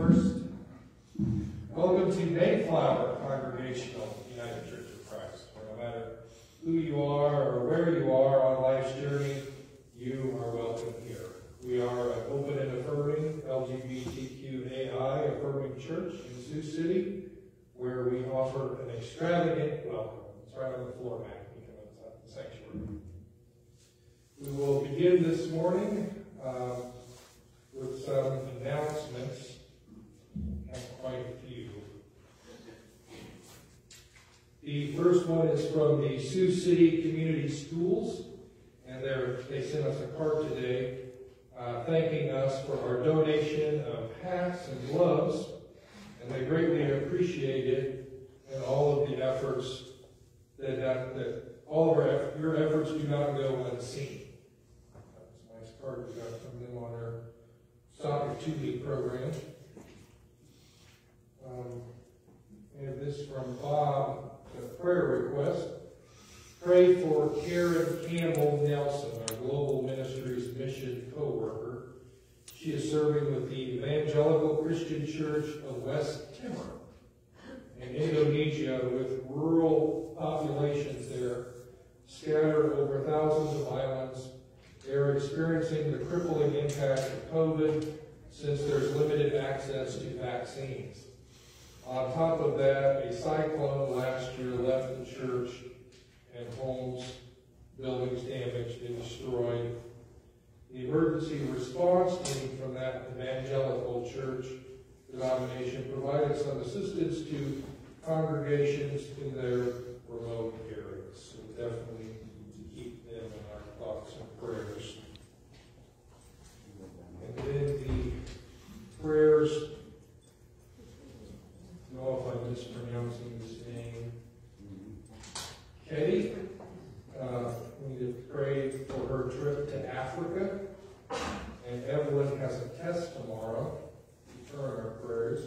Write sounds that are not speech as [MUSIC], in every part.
First, welcome to Mayflower Congregational United Church of Christ. Where no matter who you are or where you are on life's journey, you are welcome here. We are an open and affirming LGBTQAI affirming church in Sioux City, where we offer an extravagant welcome. It's right on the floor mat. You can inside the sanctuary. We will begin this morning uh, with some announcements. Have quite a few. The first one is from the Sioux City Community Schools, and they sent us a card today uh, thanking us for our donation of hats and gloves, and they greatly appreciate it and all of the efforts that, that, that all of our, your efforts do not go unseen. That's a nice card we got from them on their soccer two-week program. Um, and this from Bob, prayer request. Pray for Karen Campbell Nelson, our Global Ministries mission co-worker. She is serving with the Evangelical Christian Church of West Timor in Indonesia with rural populations there scattered over thousands of islands. They're experiencing the crippling impact of COVID since there's limited access to vaccines. On top of that, a cyclone last year left the church and homes, buildings damaged and destroyed. The emergency response team from that evangelical church denomination provided some assistance to congregations in their remote areas. So definitely keep them in our thoughts and prayers. And then the prayers, if I'm mispronouncing this name, Katie, uh, we need to pray for her trip to Africa. And Evelyn has a test tomorrow. Return our prayers.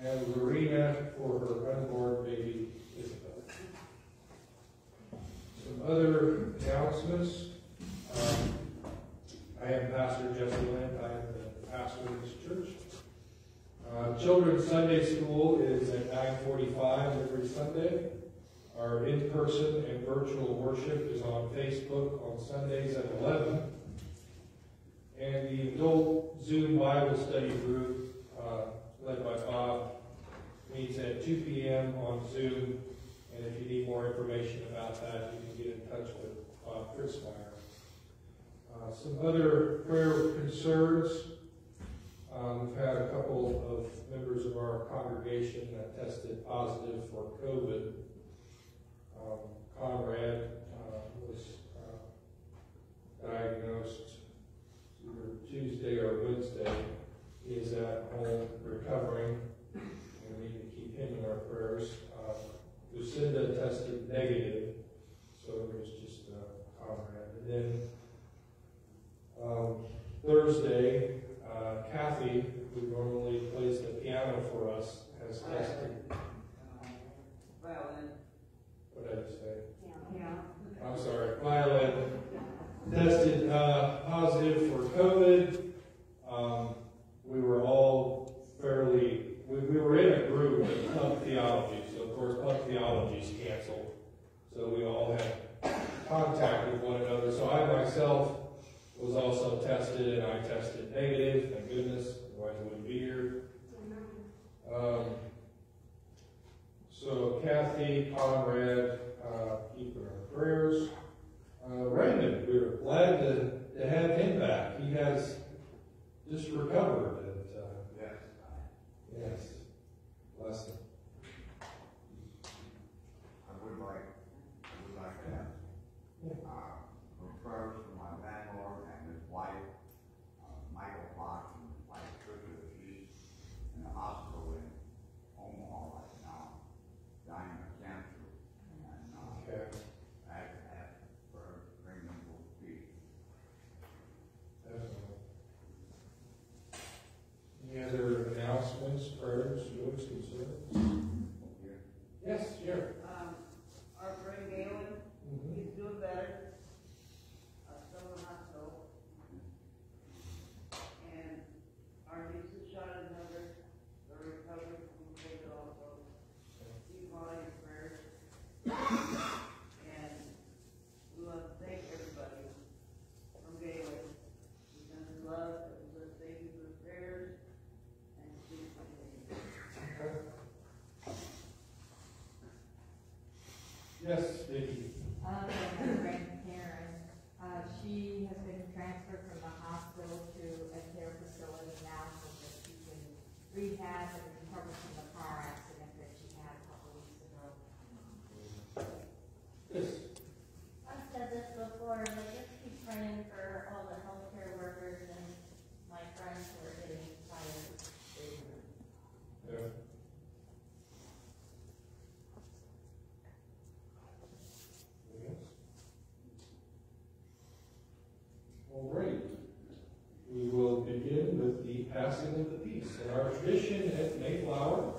And Lorena for her unborn baby, Isabel. Some other announcements. Um, I am Pastor Jessie Lent. I am the pastor of this church. Uh, Children's Sunday School is at 9:45 every Sunday. Our in-person and virtual worship is on Facebook on Sundays at 11. And the adult Zoom Bible study group, uh, led by Bob, meets at 2 p.m. on Zoom. And if you need more information about that, you can get in touch with Bob Fritzmeyer. Uh, some other prayer concerns. Um, we've had a couple of members of our congregation that tested positive for COVID. Um, Conrad uh, was uh, diagnosed either Tuesday or Wednesday. He is at home recovering, and we need to keep him in our prayers. Uh, Lucinda tested negative, so it was just uh, Conrad. And then um, Thursday, uh, Kathy, who normally plays the piano for us, has tested. Violin. What did I just say? Yeah. I'm sorry, Violet tested uh, positive for COVID. Um, we were all fairly, we, we were in a group of pub theology, so of course pub theology is canceled. So we all had contact with one another. So I myself was also tested, and I tested negative. Thank goodness, otherwise I wouldn't be here. Um, so Kathy, Conrad, uh, keep in our prayers. Uh, Raymond, we're glad to, to have him back. He has just recovered. And, uh, Yes. yes, bless him. I would like, I would like to have, uh, some prayers for my landlord and his wife, uh, Michael Fox and his wife Tricia, she's in the hospital in Omaha right now, dying of cancer. And, uh, Okay. I have to ask for her to bring them to peace. Definitely. Any other announcements, prayers? Yes, Vicki. Uh, my friend Karen, uh, she has been transferred from the hospital to a care facility now so that she can rehab and recover from the car accident that she had a couple weeks ago. Yes. I've said this before, but just keep praying for all the healthcare workers and my friends who are getting fired. Yeah. Yes. All right. We will begin with the And our tradition at Mayflower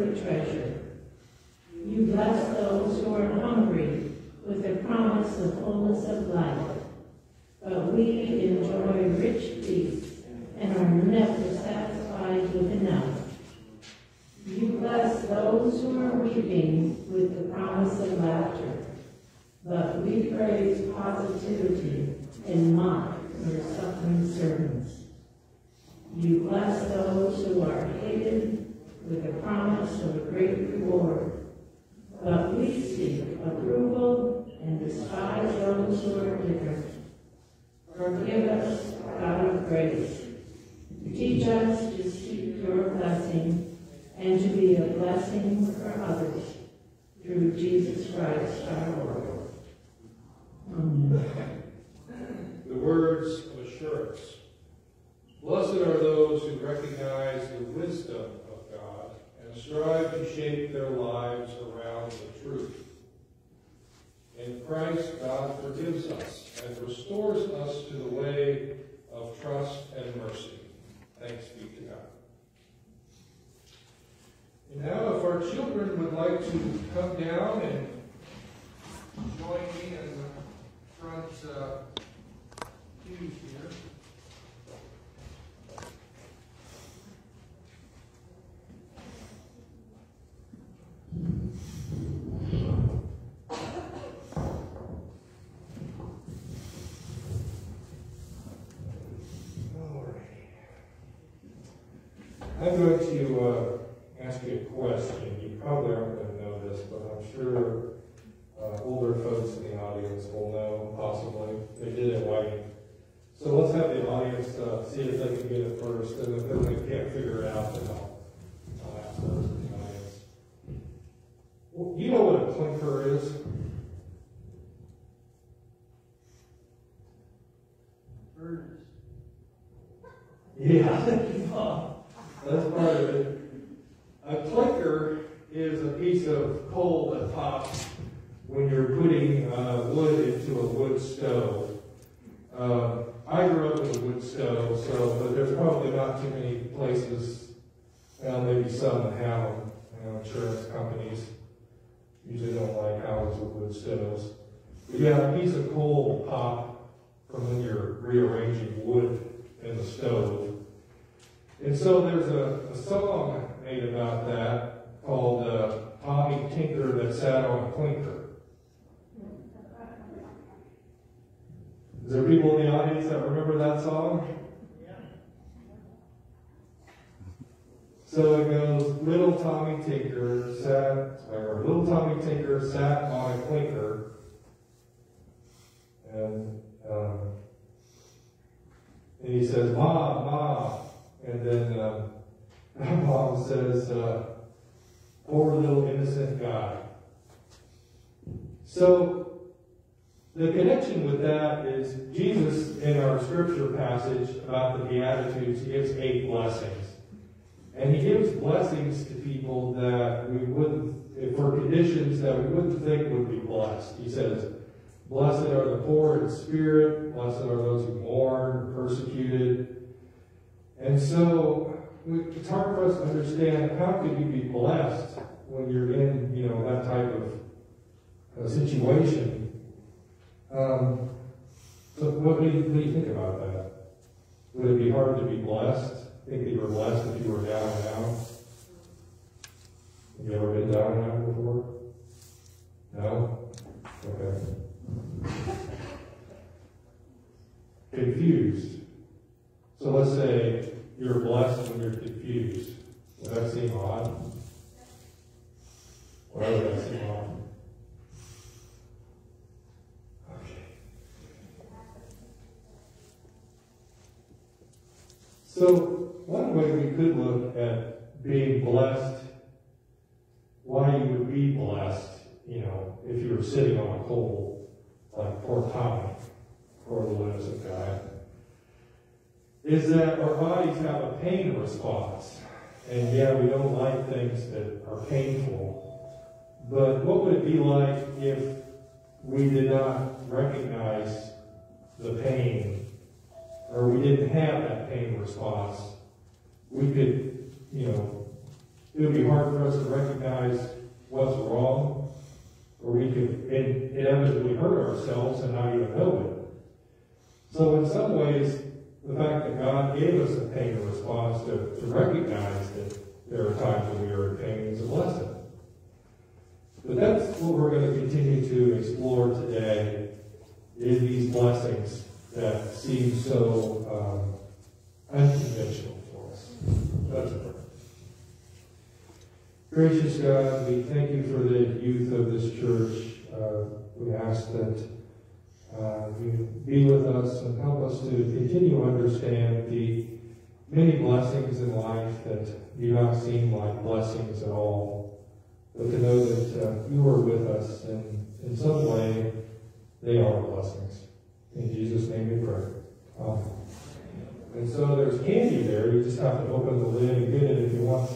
earthly treasure. You bless those who are hungry with the promise of fullness of life. But we enjoy rich peace and are never satisfied with enough. You bless those who are weeping with the promise of laughter. But we praise positivity and mock your suffering servants. You bless those who are hated with the promise of a great reward. But we seek approval and despise those who are different. Forgive us, God of grace. Teach us to seek your blessing and to be a blessing for others through Jesus Christ our Lord. Amen. The words of assurance. Blessed are those who recognize the wisdom strive to shape their lives around the truth. In Christ, God forgives us and restores us to the way of trust and mercy. Thanks be to God. And now, if our children would like to come down and join me in the front uh, or little Tommy Tinker sat on a clinker, and um, and he says, "Mom, mom," and then um, [LAUGHS] mom says, uh, "Poor little innocent guy." So the connection with that is Jesus in our scripture passage about the Beatitudes gives eight blessings. And he gives blessings to people that we wouldn't, for conditions that we wouldn't think would be blessed. He says, Blessed are the poor in spirit, blessed are those who mourn, persecuted. And so it's hard for us to understand how could you be blessed when you're in, you know, that type of uh, situation. Um, so what do, you, what do you think about that? Would it be hard to be blessed? Think that you were blessed if you were down and out? You ever been down and out before? No? Okay. Confused. So let's say you're blessed when you're confused. Would that seem odd? Why would that seem odd? So, one way we could look at being blessed, why you would be blessed, you know, if you were sitting on a coal, like poor Tommy, or the innocent guy, is that our bodies have a pain response. And yeah, we don't like things that are painful. But what would it be like if we did not recognize the pain or we didn't have that pain response, we could, you know, it would be hard for us to recognize what's wrong, or we could inevitably hurt ourselves and not even know it. So in some ways, the fact that God gave us a pain response to, to recognize that there are times when we are in pain is a blessing. But that's what we're going to continue to explore today, is these blessings that seem so um, unconventional for us. That's. Gracious God, we thank you for the youth of this church. Uh, we ask that uh, you be with us and help us to continue to understand the many blessings in life that do not seem like blessings at all, but to know that uh, you are with us and in some way they are blessings. In Jesus' name we pray. Amen. And so there's candy there. You just have to open the lid and get it if you want.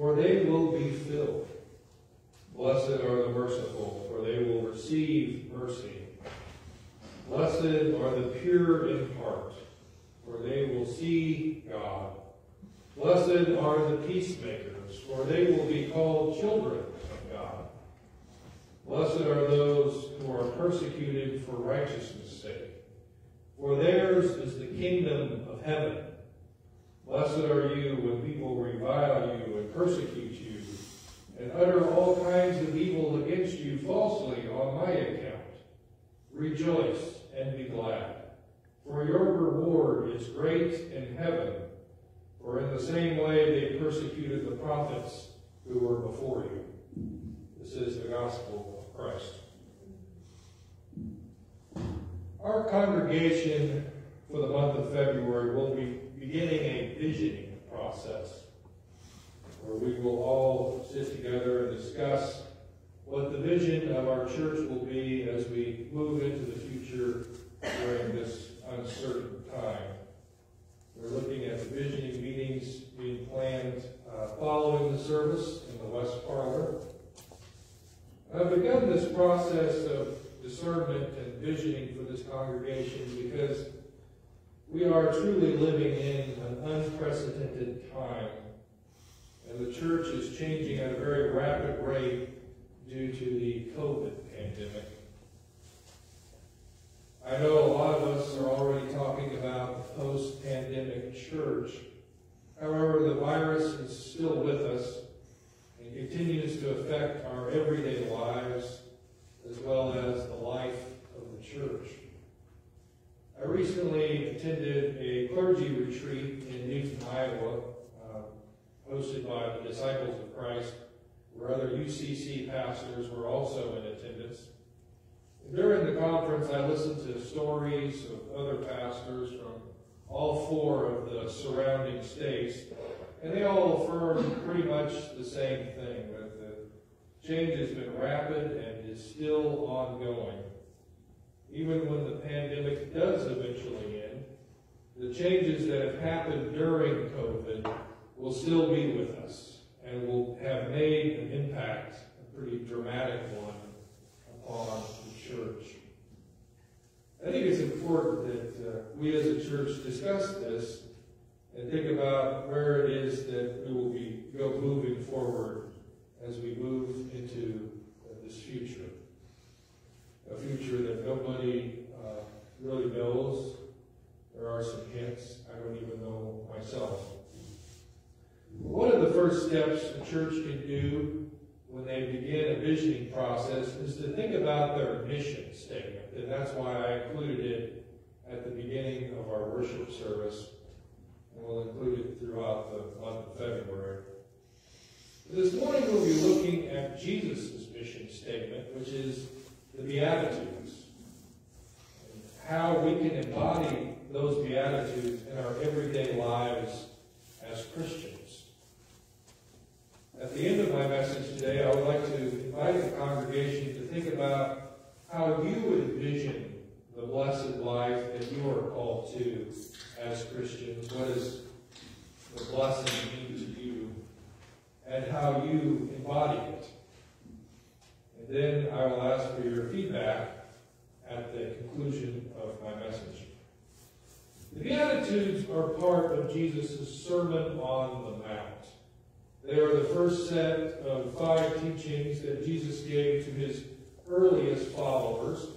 For they will be filled. Blessed are the merciful, for they will receive mercy. Blessed are the pure in heart, for they will see God. Blessed are the peacemakers, for they will be called children of God. Blessed are those who are persecuted for righteousness' sake, for theirs is the kingdom of heaven. Blessed are you when people revile you and persecute you, and utter all kinds of evil against you falsely on my account. Rejoice and be glad, for your reward is great in heaven. For in the same way they persecuted the prophets who were before you. This is the gospel of Christ. Our congregation for the month of February will be beginning a visioning process where we will all sit together and discuss what the vision of our church will be as we move into the future during this uncertain time. We're looking at the visioning meetings being planned uh, following the service in the West Parlor. I've begun this process of discernment and visioning for this congregation because we are truly living in an unprecedented time, and the church is changing at a very rapid rate due to the COVID pandemic. I know a lot of us are already talking about the post-pandemic church. However, the virus is still with us and continues to affect our everyday lives as well as the life of the church. I recently attended a clergy retreat in Newton, Iowa, uh, hosted by the Disciples of Christ, where other UCC pastors were also in attendance. During the conference, I listened to stories of other pastors from all four of the surrounding states, and they all affirmed pretty much the same thing, that the change has been rapid and is still ongoing. Even when the pandemic does eventually end, the changes that have happened during COVID will still be with us and will have made an impact, a pretty dramatic one, upon the church. I think it's important that uh, we as a church discuss this and think about where it is that we will be go moving forward as we move into uh, this future. A future that nobody uh, really knows. There are some hints. I don't even know myself. One of the first steps a church can do when they begin a visioning process is to think about their mission statement. And that's why I included it at the beginning of our worship service. And we'll include it throughout the month of February. This morning we'll be looking at Jesus' mission statement, which is the Beatitudes. How we can embody those Beatitudes in our everyday lives as Christians. At the end of my message today, I would like to invite the congregation to think about how you would envision the blessed life that you are called to as Christians. What does the blessing mean to you? And how you embody it. Then I will ask for your feedback at the conclusion of my message. The Beatitudes are part of Jesus' Sermon on the Mount. They are the first set of five teachings that Jesus gave to his earliest followers.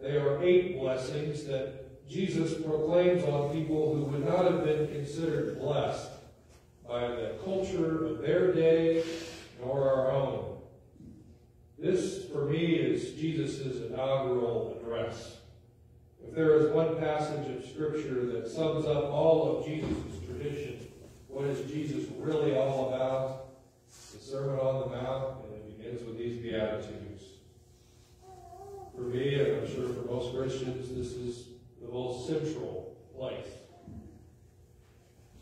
They are eight blessings that Jesus proclaims on people who would not have been considered blessed by the culture of their day this, for me, is Jesus' inaugural address. If there is one passage of Scripture that sums up all of Jesus' tradition, what is Jesus really all about? The Sermon on the Mount, and it begins with these Beatitudes. For me, and I'm sure for most Christians, this is the most central place.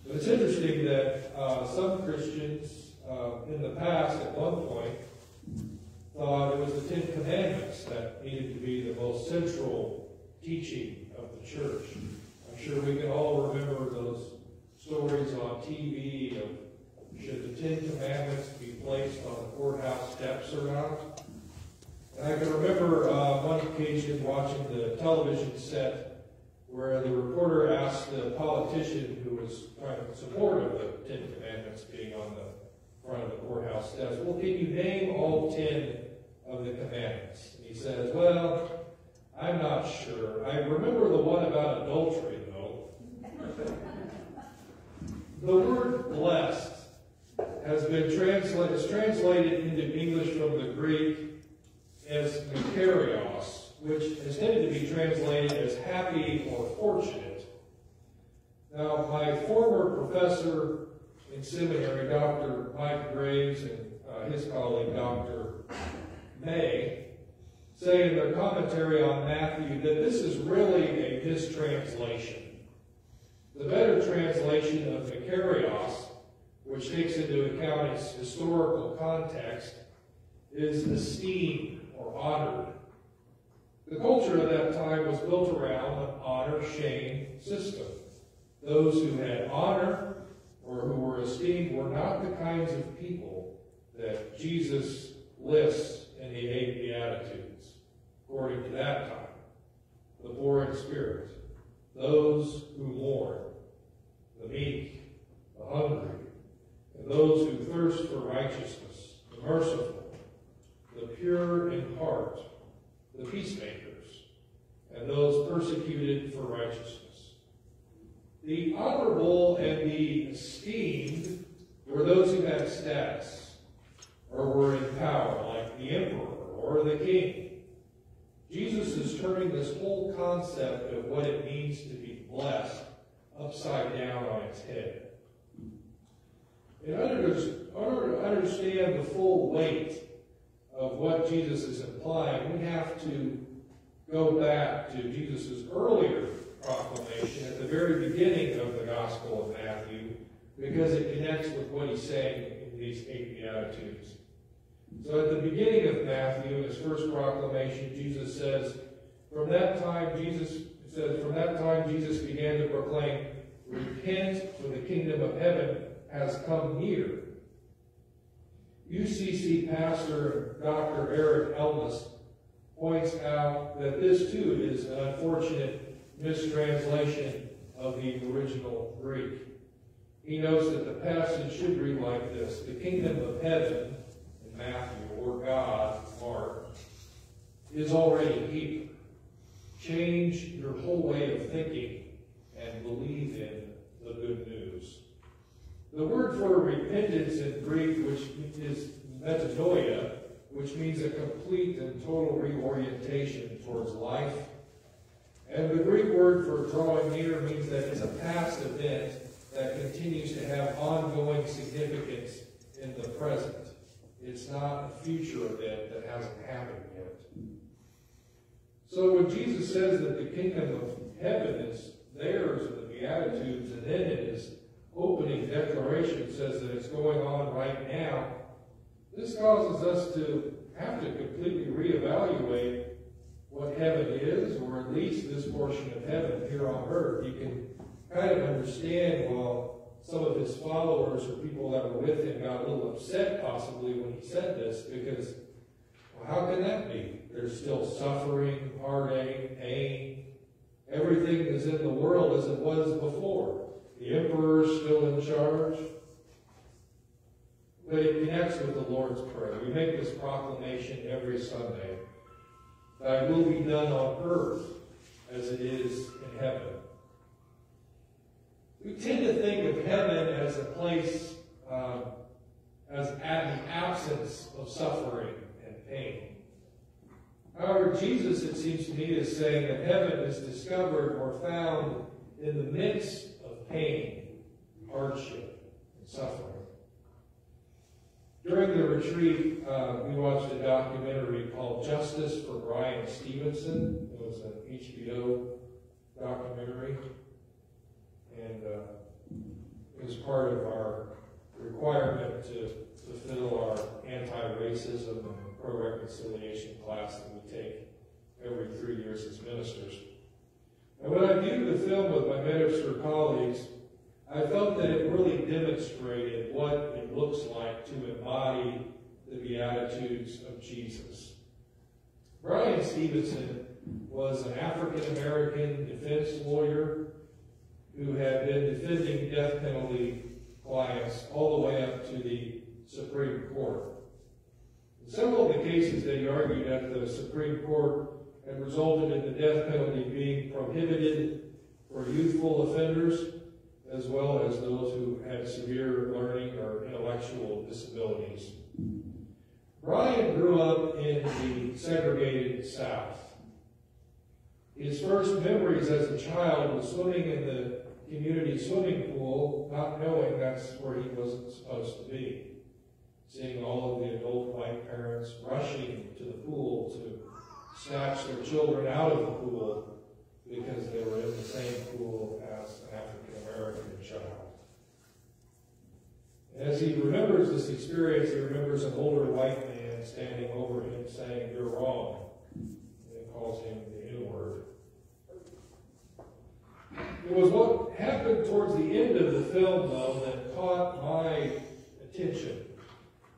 But it's interesting that uh, some Christians uh, in the past, at one point, thought it was the Ten Commandments that needed to be the most central teaching of the church. I'm sure we can all remember those stories on TV of should the Ten Commandments be placed on the courthouse steps or not. And I can remember uh, one occasion watching the television set where the reporter asked the politician who was kind of in support of the Ten Commandments being on the front of the courthouse steps, well, can you name all ten of the commandments? And he says, well, I'm not sure. I remember the one about adultery, though. the word blessed has been translated, is translated into English from the Greek as makarios, which has tended to be translated as happy or fortunate. Now, my former professor in seminary, Dr. Mike Graves, and uh, his colleague, Dr. May, say in their commentary on Matthew that this is really a mistranslation. The better translation of makarios, which takes into account its historical context, is esteemed or honored. The culture of that time was built around an honor-shame system. Those who had honor or who were esteemed were not the kinds of people that Jesus lists in the eight Beatitudes, according to that time. The poor in spirit, those who mourn, the meek, the hungry, and those who thirst for righteousness, the merciful, the pure in heart, the peacemakers, and those persecuted for righteousness. The honorable and the esteemed were those who had status or were in power, like the emperor or the king. Jesus is turning this whole concept of what it means to be blessed upside down on its head. In order to understand the full weight of what Jesus is implying, we have to go back to Jesus' earlier proclamation at the very beginning of the Gospel of Matthew because it connects with what he's saying in these eight Beatitudes. So at the beginning of Matthew, his first proclamation, Jesus says, from that time, Jesus says, from that time Jesus began to proclaim, repent, for the kingdom of heaven has come near. UCC pastor Dr. Eric Ellis points out that this too is an unfortunate mistranslation of the original Greek. He knows that the passage should read like this The kingdom of heaven, in Matthew, or God, Mark, is already here. Change your whole way of thinking and believe in the good news. The word for repentance in Greek, which is metanoia, which means a complete and total reorientation towards life. And the Greek word for drawing near means that it's a past event that continues to have ongoing significance in the present. It's not a future event that hasn't happened yet. So when Jesus says that the kingdom of heaven is theirs in the Beatitudes, and then in his opening declaration says that it's going on right now, this causes us to have to completely reevaluate what heaven is, or at least this portion of heaven here on earth. You can kind of understand, well, some of his followers or people that were with him got a little upset possibly when he said this, because well, how can that be? There's still suffering, heartache, pain. Everything is in the world as it was before. The emperor is still in charge. But it connects with the Lord's Prayer. We make this proclamation every Sunday. Thy will be done on earth as it is in heaven. We tend to think of heaven as a place, uh, as an absence of suffering and pain. However, Jesus, it seems to me, is saying that heaven is discovered or found in the midst of pain, hardship, and suffering. During the retreat, uh, we watched a documentary called Justice for Bryan Stevenson. It was an HBO documentary. And uh, it was part of our requirement to fulfill our anti-racism and pro-reconciliation class that we take every three years as ministers. And when I viewed the film with my minister colleagues, I felt that it really demonstrated what it looks like to embody the Beatitudes of Jesus. Bryan Stevenson was an African American defense lawyer who had been defending death penalty clients all the way up to the Supreme Court. Several of the cases that he argued at the Supreme Court had resulted in the death penalty being prohibited for youthful offenders as well as those who had severe learning or intellectual disabilities. Bryan grew up in the segregated South. His first memories as a child was swimming in the community swimming pool, not knowing that's where he wasn't supposed to be. Seeing all of the adult white parents rushing to the pool to snatch their children out of the pool because they were in the same pool as an African American child. As he remembers this experience, he remembers an older white man standing over him saying, You're wrong. And he calls him the N word. It was what happened towards the end of the film, though, that caught my attention.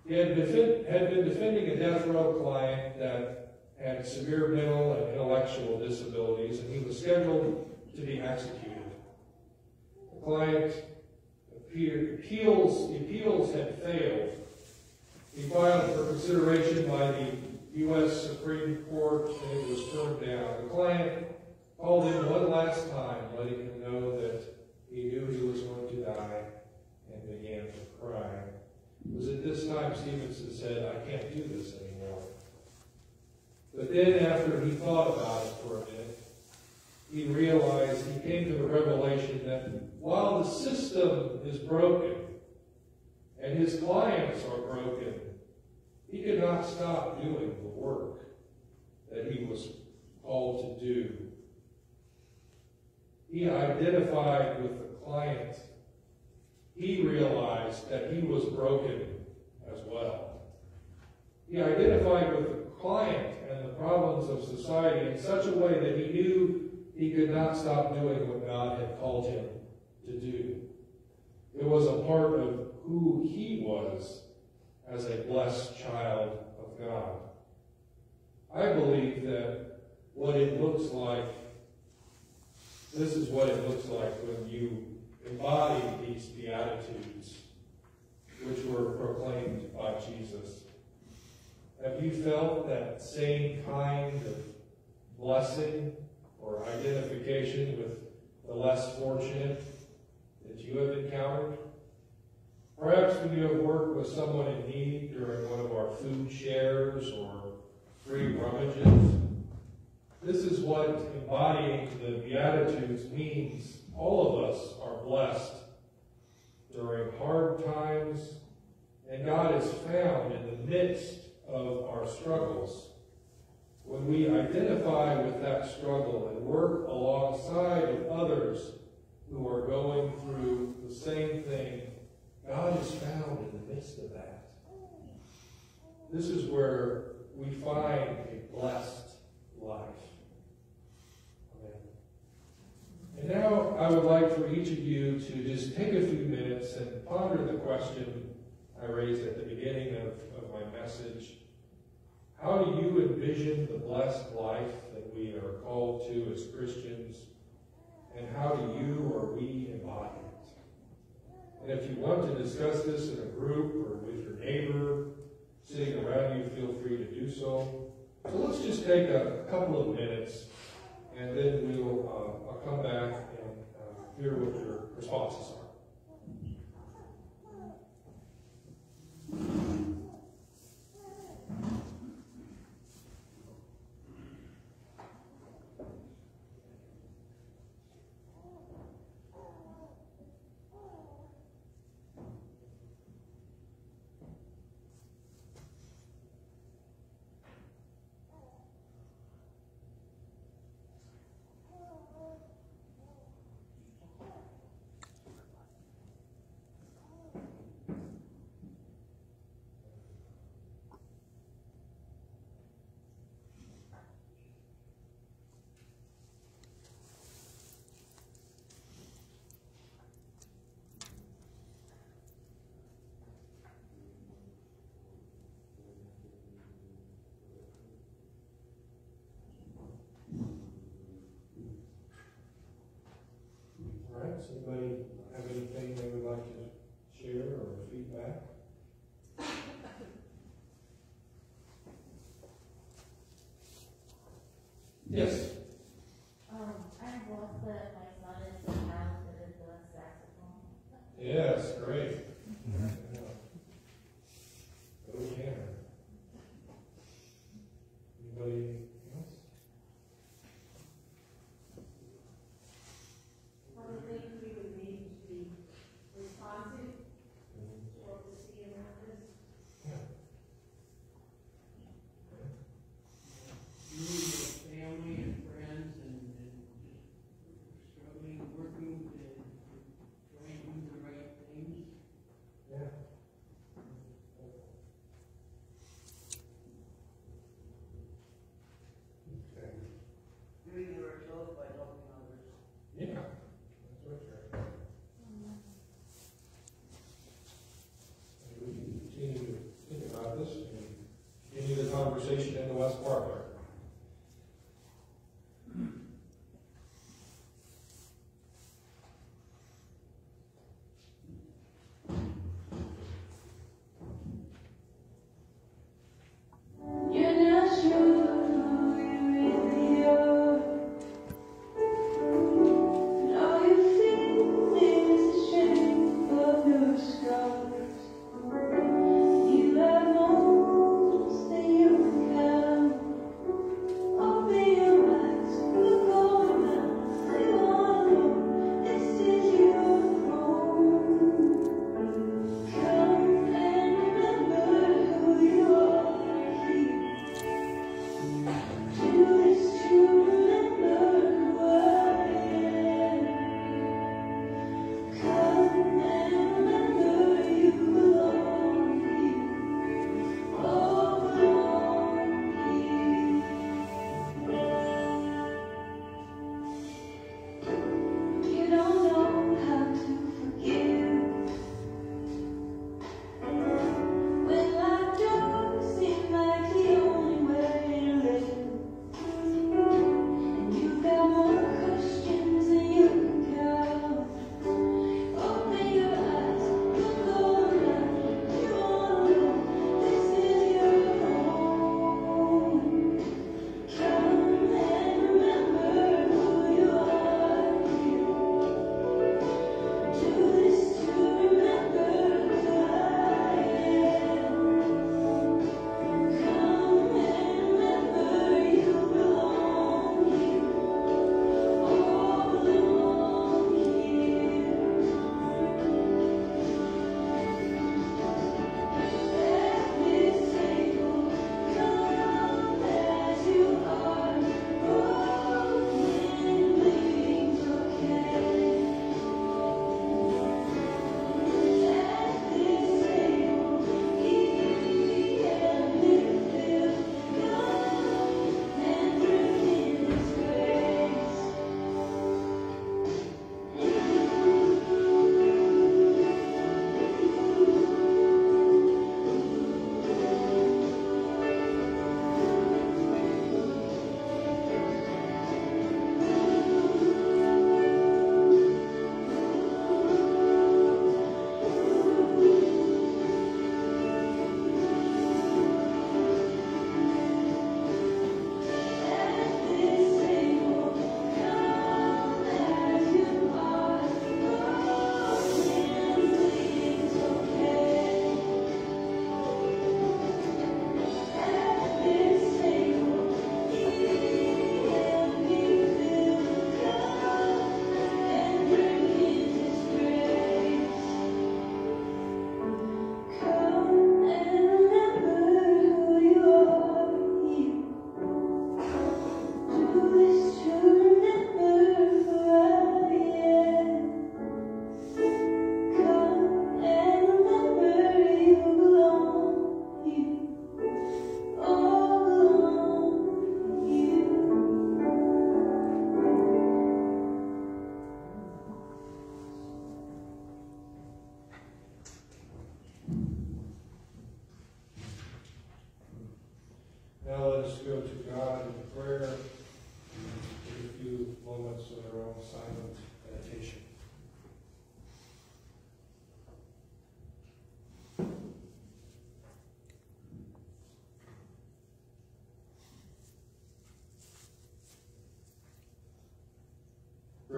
He had, defend, had been defending a death row client that had severe mental and intellectual disabilities, and he was scheduled to be executed. The client appeals, appeals had failed. He filed for consideration by the U.S. Supreme Court, and it was turned down. The client called him one last time, letting him know that he knew he was going to die, and began to cry. It was at this time Stevenson said, I can't do this anymore. But then after he thought about it for a minute, he realized, he came to the revelation that while the system is broken and his clients are broken, he could not stop doing the work that he was called to do. He identified with the client. He realized that he was broken as well. He identified with the client and the problems of society in such a way that he knew he could not stop doing what God had called him to do. It was a part of who he was as a blessed child of God. I believe that what it looks like, this is what it looks like when you embody these Beatitudes, which were proclaimed by Jesus. Have you felt that same kind of blessing or identification with the less fortunate that you have encountered? Perhaps when you have worked with someone in need during one of our food shares or free rummages, this is what embodying the Beatitudes means. All of us are blessed during hard times, and God is found in the midst of our struggles. When we identify with that struggle and work alongside of others who are going through the same thing, God is found in the midst of that. This is where we find a blessed life. Amen. And now I would like for each of you to just take a few minutes and ponder the question I raised at the beginning of, of my message. How do you envision the blessed life that we are called to as Christians? And how do you or we embody it? And if you want to discuss this in a group or with your neighbor sitting around you, feel free to do so. So let's just take a couple of minutes and then we'll uh, come back and uh, hear what your responses are. Anybody have anything they would like to share or feedback? Yes.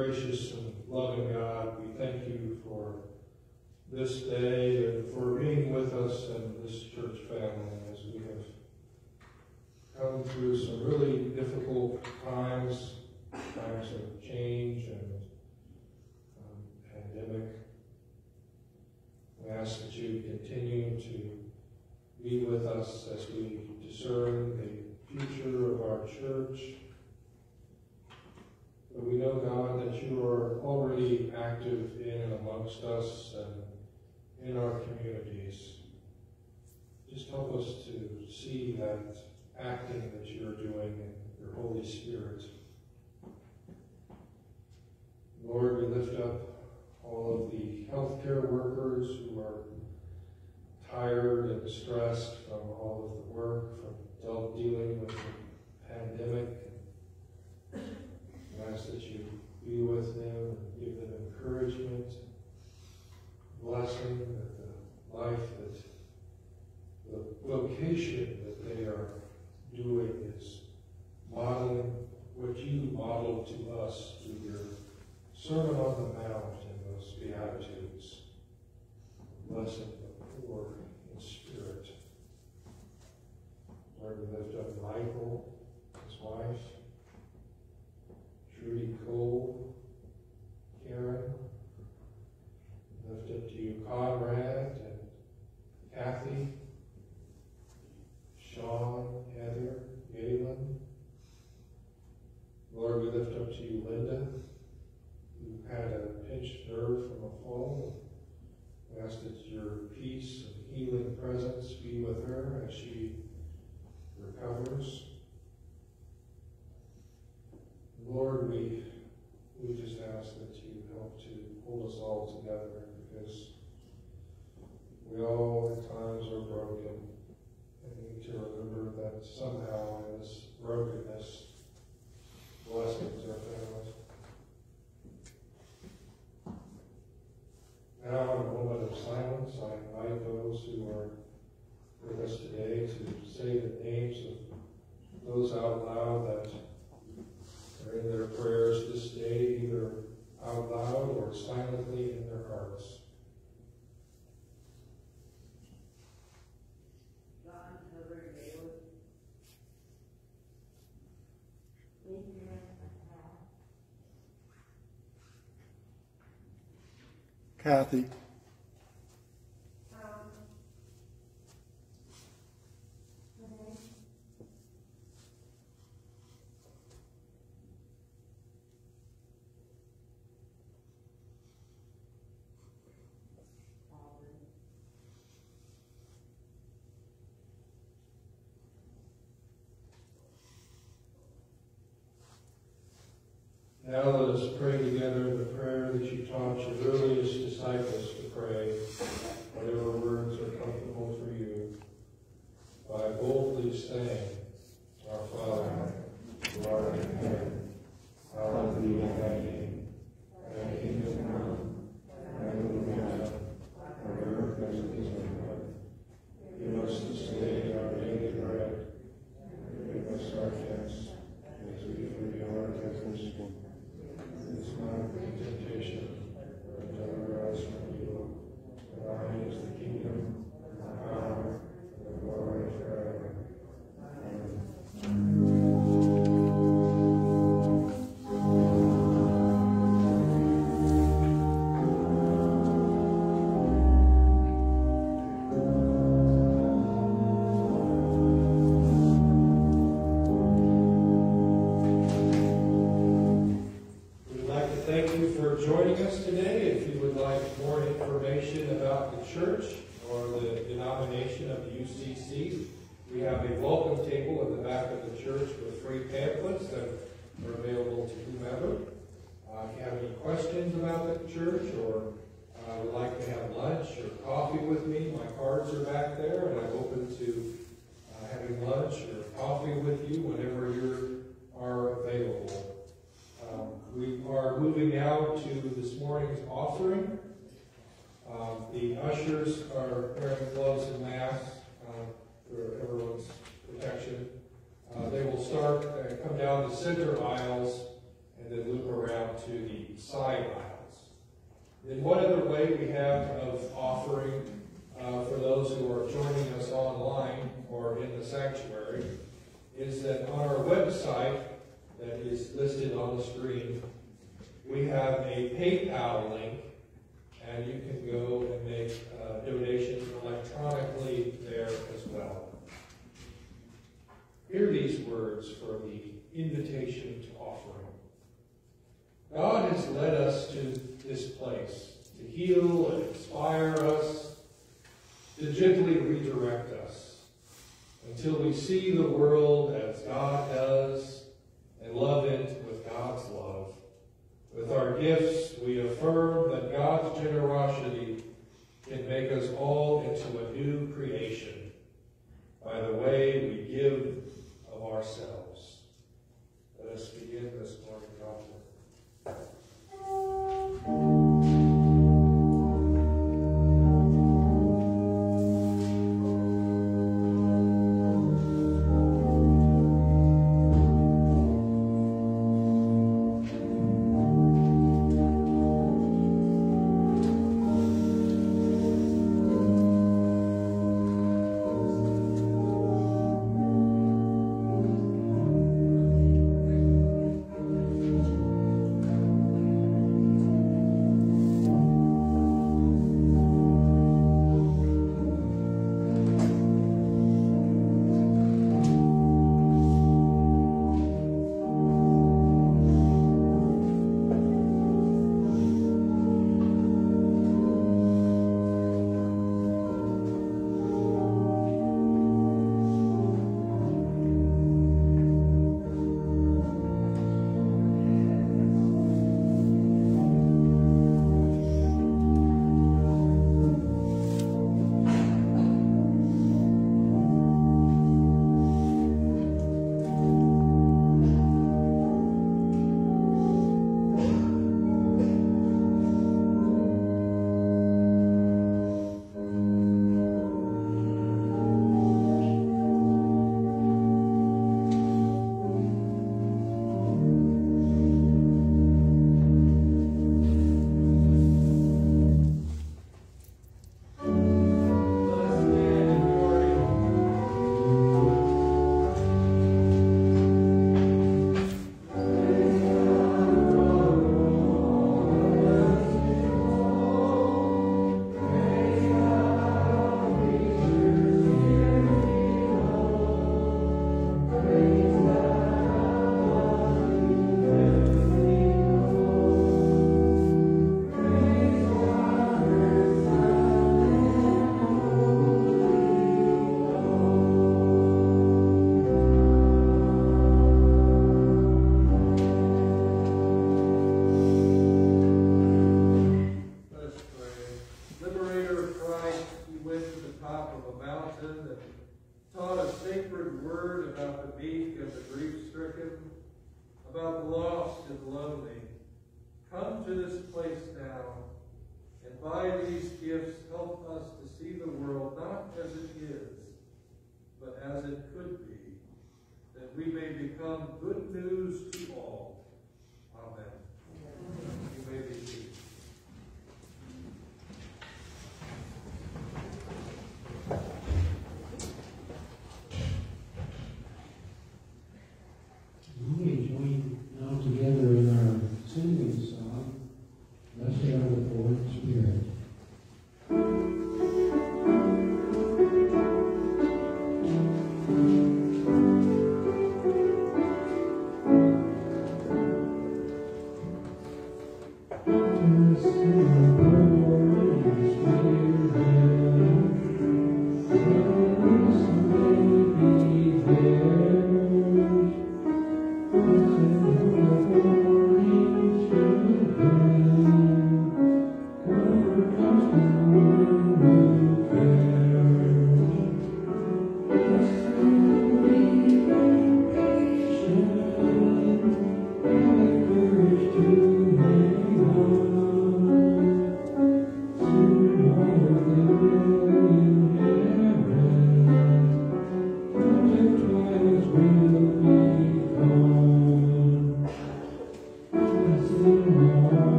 Gracious and loving God, we thank you for this day and for being with us and this church family as we have come through some really difficult times, times of change and um, pandemic. We ask that you continue to be with us as we discern the future of our church. But we know, God, that you are already active in and amongst us and in our communities. Just help us to see that acting that you're doing in your Holy Spirit. Lord, we lift up all of the healthcare workers who are tired and stressed from all of the work, from dealing with the pandemic. Ask that you be with them and give them encouragement, blessing, that the life that the vocation that they are doing is modeling what you modeled to us through your Sermon on the Mount and those Beatitudes. Blessing the poor in spirit. Lord, we lift up Michael, his wife, Trudy Cole, Karen. Lift up to you Conrad and Kathy, Sean, Heather, Galen. Lord, we lift up to you Linda, who had a pinched nerve from a fall. We ask that your peace and healing presence be with her as she recovers. Lord, we, we just ask that you help to hold us all together because we all at times are broken and need to remember that somehow in this brokenness, blessings are found. Now, in a moment of silence, I invite those who are with us today to say the names of those out loud that are in their prayers this day, either out loud or silently in their hearts. John, Heather, Galen, Kathy, Now let us pray together the prayer that you taught your earliest disciples to pray, whatever words are comfortable for you, by boldly saying, Our Father,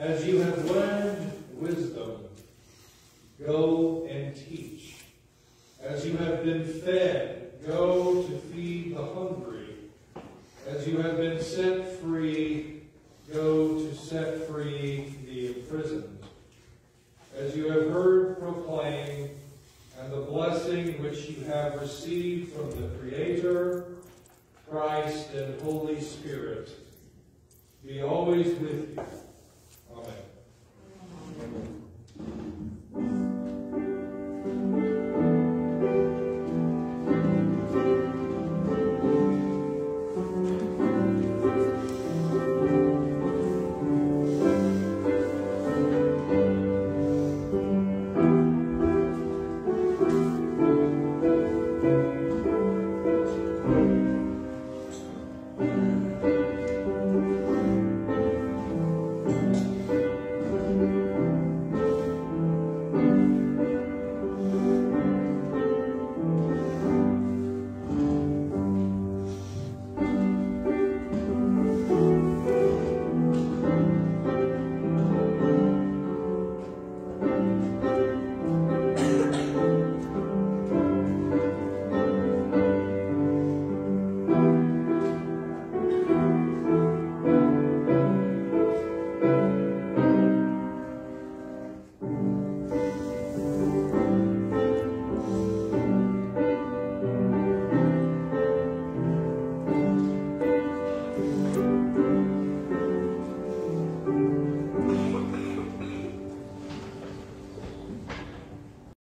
As you have learned wisdom, go and teach. As you have been fed,